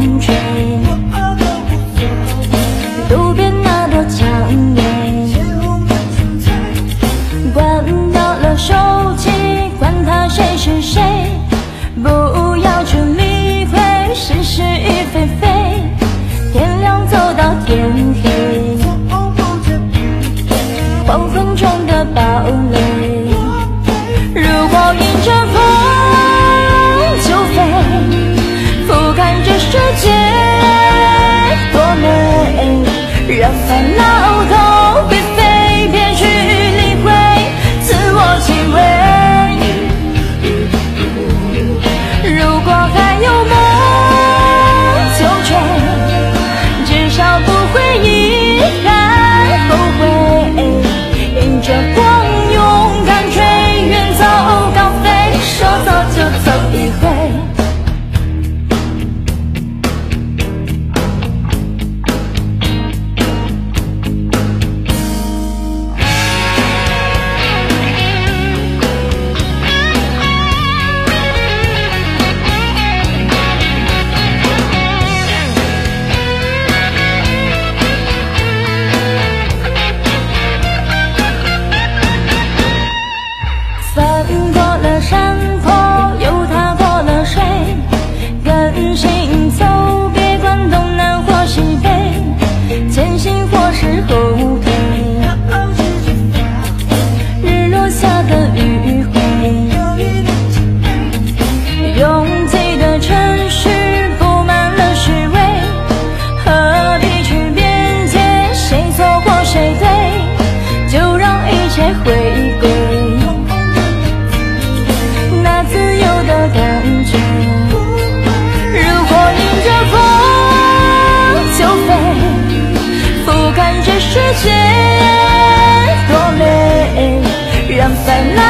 明天 and 世界。多美，让烦恼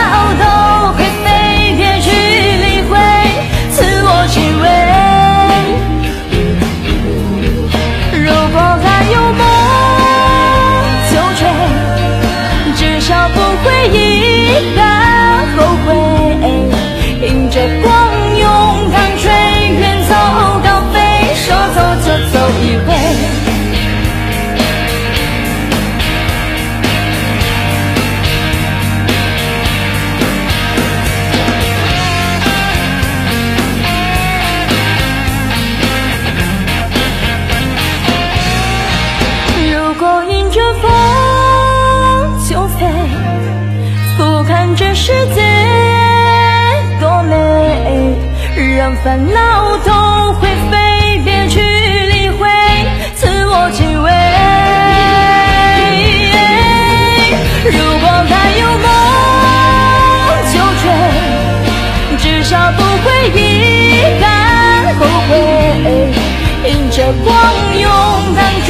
世界多美，让烦恼都灰飞，别去理会自我敬畏。如果还有梦就追，至少不会遗憾后悔。迎着光勇敢追，